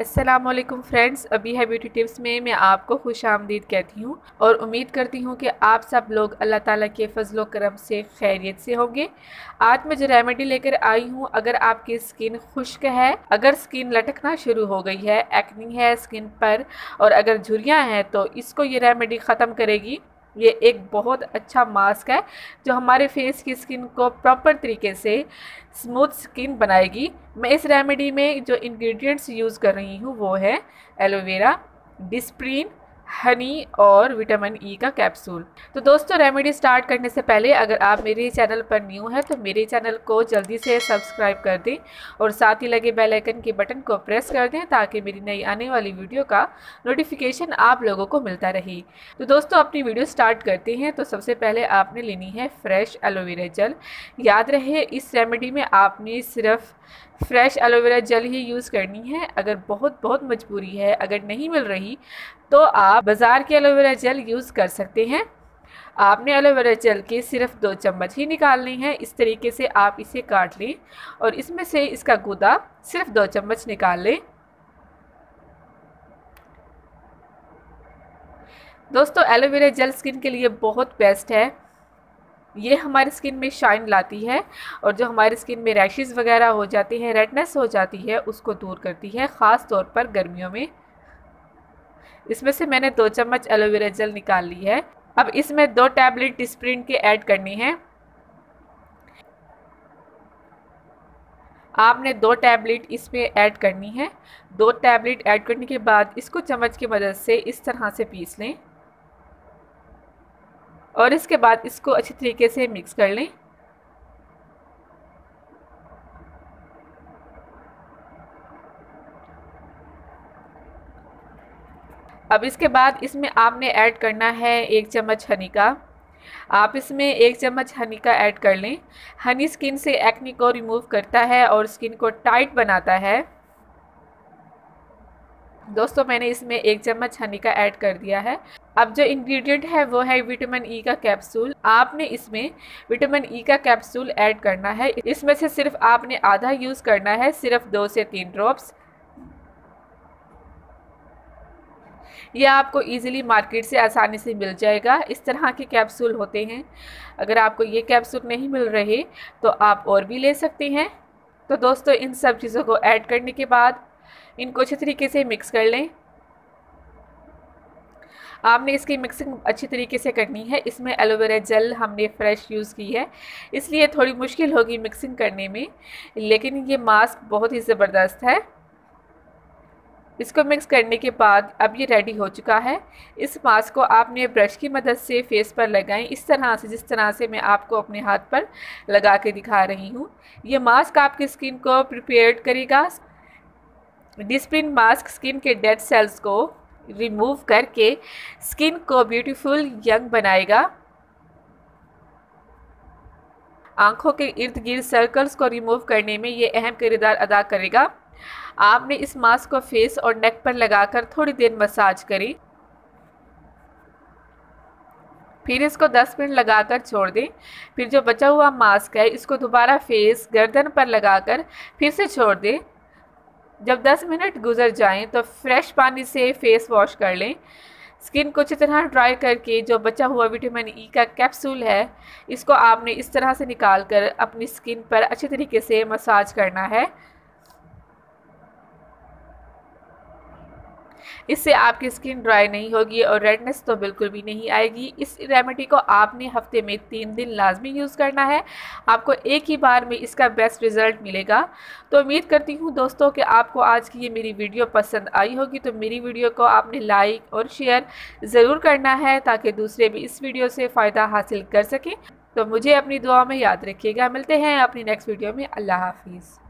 Aslam friends अभी है beauty tips में मैं आपको खुश आमदीद कहती हूँ और उम्मीद करती हूँ कि आप सब लोग अल्लाह ताला के फजलो करम से खैरियत से होंगे। आज मैं जो रेमेडी लेकर आई हूँ, अगर आपकी स्किन खुश्क है, अगर स्किन लटकना शुरू हो गई है एक्नी है स्किन पर, और अगर झुरियाँ हैं तो इसको ये रेमेडी ख़त्म करेगी। ये एक बहुत अच्छा मास्क है, जो हमारे फेस की स्किन को प्रॉपर तरीके से स्मूथ स्किन बनाएगी। मैं इस रेमेडी में जो इंग्रेडिएंट्स यूज़ कर रही हूँ, वो है एलोवेरा डिस्प्रीन हनी और विटामिन ई का कैप्सूल तो दोस्तों रेमेडी स्टार्ट करने से पहले अगर आप मेरे चैनल पर न्यू हैं तो मेरे चैनल को जल्दी से सब्सक्राइब कर दें और साथ ही लगे बेल आइकन के बटन को प्रेस कर दें ताकि मेरी नई आने वाली वीडियो का नोटिफिकेशन आप लोगों को मिलता रहे। तो दोस्तों, अपनी वीडियो स्टार्ट करते हैं। तो सबसे पहले आपने लेनी है फ्रेश एलोवेरा जल याद रहे, इस रेमेडी में आपने सिर्फ़ फ्रेश एलोवेरा जेल ही यूज़ करनी है। अगर बहुत बहुत मजबूरी है, अगर नहीं मिल रही तो आप बाज़ार के एलोवेरा जेल यूज़ कर सकते हैं। आपने एलोवेरा जेल के सिर्फ़ दो चम्मच ही निकालने हैं। इस तरीके से आप इसे काट लें और इसमें से इसका गुदा सिर्फ़ दो चम्मच निकाल लें। दोस्तों, एलोवेरा जेल स्किन के लिए बहुत बेस्ट है। ये हमारी स्किन में शाइन लाती है और जो हमारी स्किन में रैशेज़ वगैरह हो जाती हैं रेडनेस हो जाती है, उसको दूर करती है, ख़ास तौर पर गर्मियों में। इसमें से मैंने दो चम्मच एलोवेरा जेल निकाल ली है। अब इसमें दो टैबलेट डिस्प्रिन के ऐड करनी है। आपने दो टैबलेट इसमें ऐड करनी है। दो टैबलेट ऐड करने के बाद इसको चम्मच की मदद से इस तरह से पीस लें। और इसके बाद इसको अच्छी तरीके से मिक्स कर लें। अब इसके बाद इसमें आपने ऐड करना है एक चम्मच हनी का। आप इसमें एक चम्मच हनी का ऐड कर लें। हनी स्किन से एक्नी को रिमूव करता है और स्किन को टाइट बनाता है। दोस्तों, मैंने इसमें एक चम्मच हनी का ऐड कर दिया है। अब जो इंग्रेडिएंट है, वो है विटामिन ई का कैप्सूल आपने इसमें विटामिन ई का कैप्सूल ऐड करना है। इसमें से सिर्फ़ आपने आधा यूज़ करना है, सिर्फ़ दो से तीन ड्रॉप्स यह आपको इजीली मार्केट से आसानी से मिल जाएगा। इस तरह के कैप्सूल होते हैं। अगर आपको ये कैप्सूल नहीं मिल रहे तो आप और भी ले सकते हैं। तो दोस्तों, इन सब चीज़ों को ऐड करने के बाद इनको अच्छे तरीके से मिक्स कर लें। आपने इसकी मिक्सिंग अच्छी तरीके से करनी है। इसमें एलोवेरा जेल हमने फ्रेश यूज़ की है। इसलिए थोड़ी मुश्किल होगी मिक्सिंग करने में, लेकिन ये मास्क बहुत ही ज़बरदस्त है। इसको मिक्स करने के बाद अब ये रेडी हो चुका है। इस मास्क को आपने ब्रश की मदद से फेस पर लगाएँ। इस तरह से, जिस तरह से मैं आपको अपने हाथ पर लगा के दिखा रही हूँ। ये मास्क आपकी स्किन को प्रिपेयर करेगा। डिस्प्रिन मास्क स्किन के डेड सेल्स को रिमूव करके स्किन को ब्यूटीफुल यंग बनाएगा। आँखों के इर्द गिर्द सर्कल्स को रिमूव करने में ये अहम किरदार अदा करेगा। आपने इस मास्क को फेस और नेक पर लगाकर थोड़ी देर मसाज करें। फिर इसको 10 मिनट लगाकर छोड़ दें। फिर जो बचा हुआ मास्क है, इसको दोबारा फेस गर्दन पर लगाकर फिर से छोड़ दें। जब 10 मिनट गुजर जाएँ तो फ्रेश पानी से फेस वॉश कर लें। स्किन को अच्छी तरह ड्राई करके जो बचा हुआ विटामिन ई का कैप्सूल है, इसको आपने इस तरह से निकाल कर अपनी स्किन पर अच्छे तरीके से मसाज करना है। इससे आपकी स्किन ड्राई नहीं होगी और रेडनेस तो बिल्कुल भी नहीं आएगी। इस रेमेडी को आपने हफ़्ते में तीन दिन लाजमी यूज़ करना है। आपको एक ही बार में इसका बेस्ट रिज़ल्ट मिलेगा। तो उम्मीद करती हूँ दोस्तों कि आपको आज की ये मेरी वीडियो पसंद आई होगी। तो मेरी वीडियो को आपने लाइक और शेयर ज़रूर करना है ताकि दूसरे भी इस वीडियो से फ़ायदा हासिल कर सकें। तो मुझे अपनी दुआ में याद रखिएगा। मिलते हैं अपनी नेक्स्ट वीडियो में। अल्लाह हाफिज़।